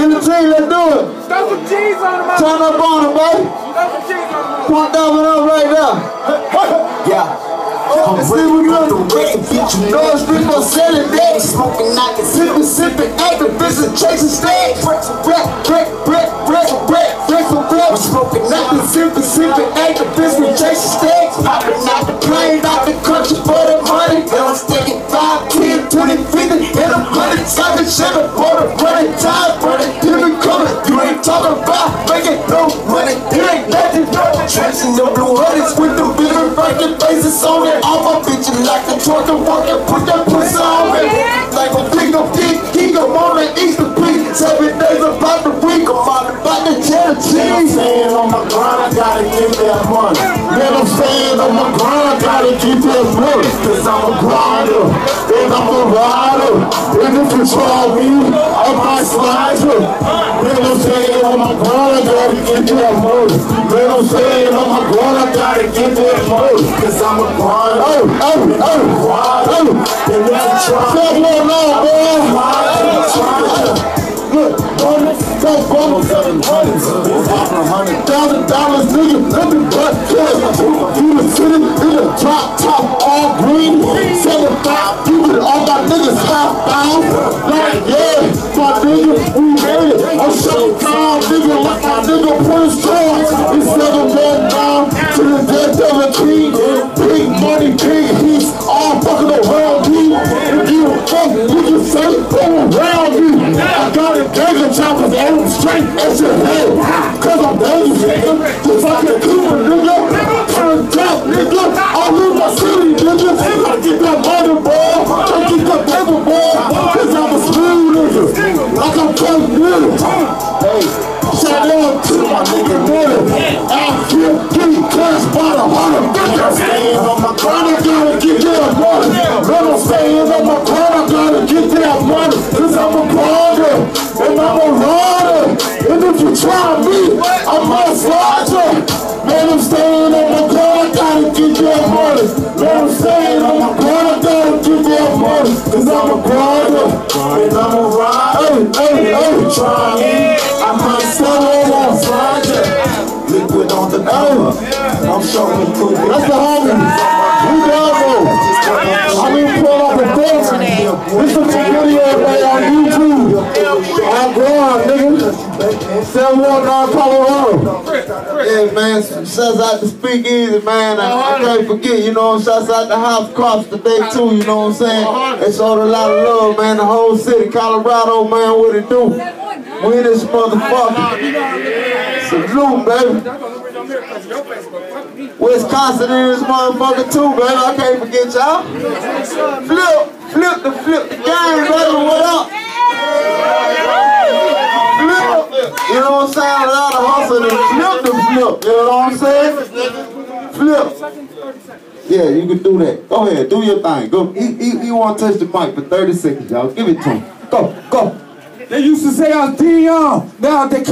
Give it to you, let's do it. Throw some cheese on them. Turn up on it, baby. Throw some cheese on them. Point that one up right there. Yeah. Let's see what we gonna do. Go street for selling that. Smoking, knocking, Sipping, sipping, acting, business, chasing stacks. Brick, brick, brick, brick, brick, brick, brick for brick. Smoking, Nothing, sipping, sipping, acting, business, chasing stacks. Popping out the plane, out the country for the money. And I'm sticking 5, 10, 20, 50, and Hundred. Seven, seven, border, running, time, running, here we coming. You ain't talking about making no money. It ain't nothing. Trenching the blue hoodies with them bigger fucking faces on it. All my bitches like a trucker walking, put that pussy on me. Like a big of dick, king of mama, Easter pig. Seven days about the week, I'm on about the cheddar cheese. Staying on my grind, I gotta get that money. Man, I'm staying on my grind, I gotta get that money. Cause I'm a grinder, You me, I might slide you. Man, I'm staying on my grind, I gotta get that money. Man, I'm staying on my grind, I gotta get that money. Cause I'm a grinder. Oh, oh, oh, oh. If you try me, Look, nigga, nothing but cash. You the city in the top, top, all green, seven five, with all my niggas half down. Like, yeah, my nigga, we made it. I'm shutting down, nigga, like my nigga Prince George. He said I'm going down to the of a king. Big money, big heat, all fucking around me. If you fuck, you can say, go around me. I got a dagger choppers aim straight at your nigga. I get that money, boy. I get that paper, boy. I'm a smooth nigga. Like I'm Miller. Hey, shout out to my nigga Miller. Getting cash by the hundred. I'm staying on my grind, I gotta get that money. Man, I'm staying on my grind, I gotta get that money. I'm a grinder, and I'm a rider. And if you try me, I might slide you. Man, I'm staying Cause I'm a grinder, and I'm a rider. Hey, hey, hey, try nigga. 719 Colorado. Yeah, man, shouts out to Speakeasy, man. I, I can't forget, you know, I'm shouts out to House Crops today, too, you know what I'm saying? They showed a lot of love, man. The whole city, Colorado, man, what it do? We this motherfucker. Salute, baby. Wisconsin in this motherfucker, too, baby. I can't forget y'all. Flip, flip the flip the game, baby. I'm saying? A hustle and flip the flip. You know what I'm saying? Flip. Yeah, you can do that. Go ahead, do your thing. Go. He, he, he want to touch the mic for 30 seconds, y'all. Give it to him. Go, go. They used to say I was Dion. Now they call